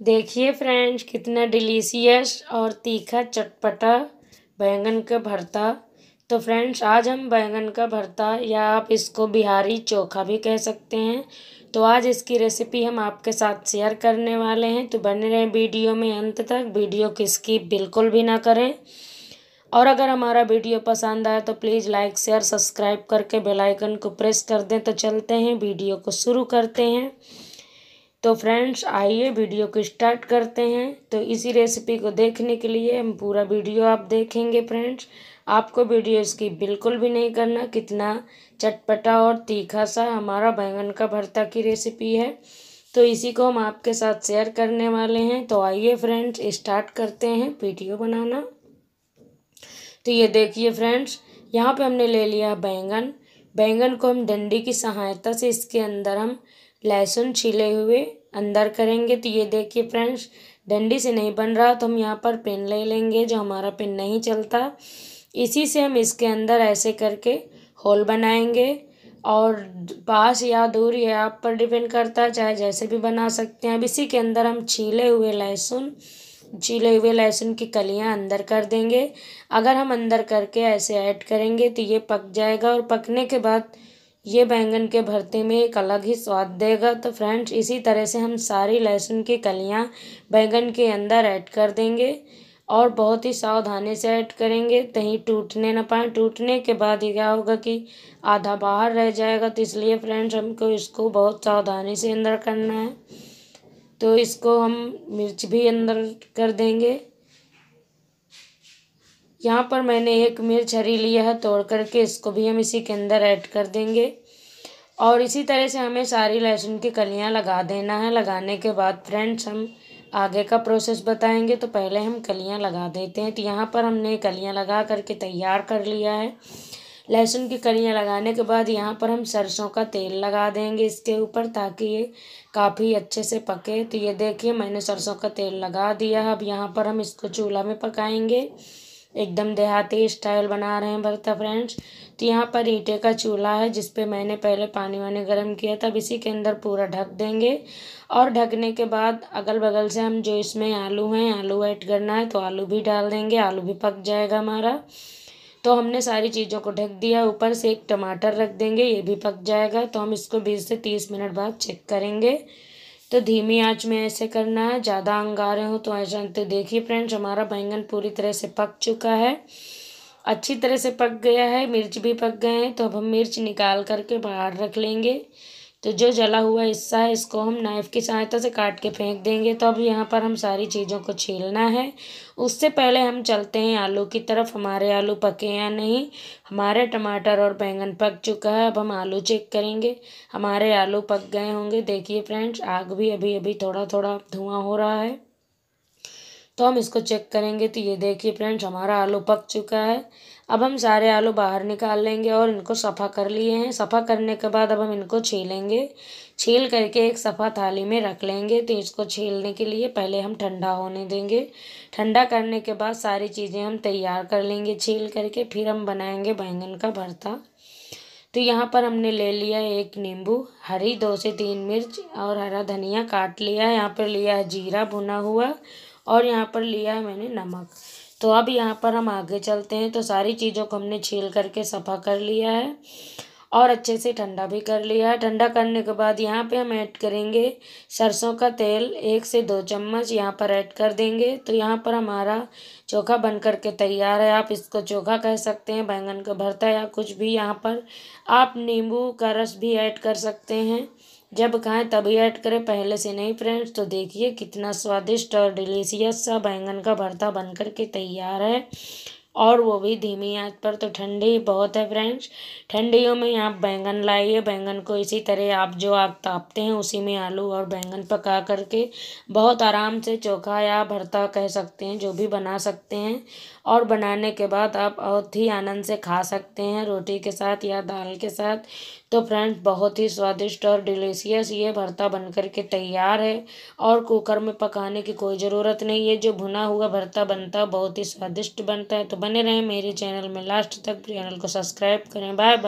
देखिए फ्रेंड्स कितना डिलीशियस और तीखा चटपटा बैंगन का भरता। तो फ्रेंड्स आज हम बैंगन का भरता या आप इसको बिहारी चोखा भी कह सकते हैं। तो आज इसकी रेसिपी हम आपके साथ शेयर करने वाले हैं। तो बने रहें वीडियो में अंत तक, वीडियो की स्किप बिल्कुल भी ना करें। और अगर हमारा वीडियो पसंद आए तो प्लीज़ लाइक शेयर सब्सक्राइब करके बेल आइकन को प्रेस कर दें। तो चलते हैं, वीडियो को शुरू करते हैं। तो फ्रेंड्स, आइए वीडियो को स्टार्ट करते हैं। तो इसी रेसिपी को देखने के लिए हम पूरा वीडियो आप देखेंगे फ्रेंड्स। आपको वीडियो इसकी बिल्कुल भी नहीं करना, कितना चटपटा और तीखा सा हमारा बैंगन का भरता की रेसिपी है। तो इसी को हम आपके साथ शेयर करने वाले हैं। तो आइए फ्रेंड्स, स्टार्ट करते हैं वीडियो बनाना। तो ये देखिए फ्रेंड्स, यहाँ पे हमने ले लिया बैंगन। बैंगन को हम डंडी की सहायता से इसके अंदर हम लहसुन छिले हुए अंदर करेंगे। तो ये देखिए फ्रेंड्स, डंडी से नहीं बन रहा तो हम यहाँ पर पेन ले लेंगे जो हमारा पेन नहीं चलता। इसी से हम इसके अंदर ऐसे करके होल बनाएँगे और पास या दूर ये आप पर डिपेंड करता है, चाहे जैसे भी बना सकते हैं। अब इसी के अंदर हम छीले हुए लहसुन, छीले हुए लहसुन की कलियाँ अंदर कर देंगे। अगर हम अंदर करके ऐसे ऐड करेंगे तो ये पक जाएगा और पकने के बाद ये बैंगन के भरते में एक अलग ही स्वाद देगा। तो फ्रेंड्स इसी तरह से हम सारी लहसुन की कलियाँ बैंगन के अंदर ऐड कर देंगे और बहुत ही सावधानी से ऐड करेंगे। कहीं टूटने ना पाए। टूटने के बाद ये क्या होगा कि आधा बाहर रह जाएगा। तो इसलिए फ्रेंड्स हमको इसको बहुत सावधानी से अंदर करना है। तो इसको हम मिर्च भी अंदर कर देंगे। यहाँ पर मैंने एक मिर्च हरी लिया है, तोड़ करके इसको भी हम इसी के अंदर ऐड कर देंगे। और इसी तरह से हमें सारी लहसुन की कलियाँ लगा देना है। लगाने के बाद फ्रेंड्स हम आगे का प्रोसेस बताएँगे। तो पहले हम कलियाँ लगा देते हैं। तो यहाँ पर हमने कलियाँ लगा करके तैयार कर लिया है। लहसुन की कलियाँ लगाने के बाद यहाँ पर हम सरसों का तेल लगा देंगे इसके ऊपर ताकि ये काफ़ी अच्छे से पके। तो ये देखिए, मैंने सरसों का तेल लगा दिया अब यहाँ पर हम इसको चूल्हा में पकाएँगे। एकदम देहाती स्टाइल बना रहे हैं भरता फ्रेंड्स। तो यहाँ पर ईंटे का चूल्हा है, जिस पे मैंने पहले पानी वानी गर्म किया तब इसी के अंदर पूरा ढक देंगे। और ढकने के बाद अगल बगल से हम जो इसमें आलू हैं, आलू ऐड करना है तो आलू भी डाल देंगे। आलू भी पक जाएगा हमारा। तो हमने सारी चीज़ों को ढक दिया। ऊपर से एक टमाटर रख देंगे, ये भी पक जाएगा। तो हम इसको बीस से तीस मिनट बाद चेक करेंगे। तो धीमी आँच में ऐसे करना है। ज़्यादा अंगारे हो तो ऐसा तो देखिए फ्रेंड्स, हमारा बैंगन पूरी तरह से पक चुका है। अच्छी तरह से पक गया है, मिर्च भी पक गए हैं तो अब हम मिर्च निकाल करके बाहर रख लेंगे। तो जो जला हुआ हिस्सा है, इसको हम नाइफ़ की सहायता से काट के फेंक देंगे। तो अब यहाँ पर हम सारी चीज़ों को छीलना है। उससे पहले हम चलते हैं आलू की तरफ़। हमारे आलू पके या नहीं? हमारे टमाटर और बैंगन पक चुका है। अब हम आलू चेक करेंगे। हमारे आलू पक गए होंगे। देखिए फ्रेंड्स आग भी अभी अभी थोड़ा थोड़ा धुआँ हो रहा है। तो हम इसको चेक करेंगे। तो ये देखिए फ्रेंड्स हमारा आलू पक चुका है। अब हम सारे आलू बाहर निकाल लेंगे और इनको सफ़ा कर लिए हैं। सफ़ा करने के बाद अब हम इनको छीलेंगे। छील करके एक सफ़ा थाली में रख लेंगे। तो इसको छीलने के लिए पहले हम ठंडा होने देंगे। ठंडा करने के बाद सारी चीज़ें हम तैयार कर लेंगे छील करके। फिर हम बनाएँगे बैंगन का भरता। तो यहाँ पर हमने ले लिया एक नींबू, हरी दो से तीन मिर्च और हरा धनिया काट लिया। यहाँ पर लिया जीरा भुना हुआ और यहाँ पर लिया मैंने नमक। तो अब यहाँ पर हम आगे चलते हैं। तो सारी चीज़ों को हमने छील करके सफ़ा कर लिया है और अच्छे से ठंडा भी कर लिया है। ठंडा करने के बाद यहाँ पे हम ऐड करेंगे सरसों का तेल। एक से दो चम्मच यहाँ पर ऐड कर देंगे। तो यहाँ पर हमारा चोखा बन कर के तैयार है। आप इसको चोखा कह सकते हैं, बैंगन का भरता या कुछ भी यहाँ पर। आप नींबू का रस भी ऐड कर सकते हैं। जब खाएँ तभी ऐड करें, पहले से नहीं फ्रेंड्स। तो देखिए, कितना स्वादिष्ट और डिलीशियस सा बैंगन का भरता बनकर के तैयार है। और वो भी धीमी आँच पर तो ठंडी बहुत है फ्रेंड्स। ठंडियों में आप बैंगन लाइए। बैंगन को इसी तरह आप जो आग तापते हैं, उसी में आलू और बैंगन पका करके बहुत आराम से चोखा या भरता कह सकते हैं, जो भी बना सकते हैं। और बनाने के बाद आप बहुत ही आनंद से खा सकते हैं, रोटी के साथ या दाल के साथ। तो फ्रेंड्स, बहुत ही स्वादिष्ट और डिलीशियस ये भरता बनकर के तैयार है और कुकर में पकाने की कोई ज़रूरत नहीं है। जो भुना हुआ भरता बनता, बहुत ही स्वादिष्ट बनता है। तो बने रहें मेरे चैनल में। लास्ट तक चैनल को सब्सक्राइब करें। Bye bye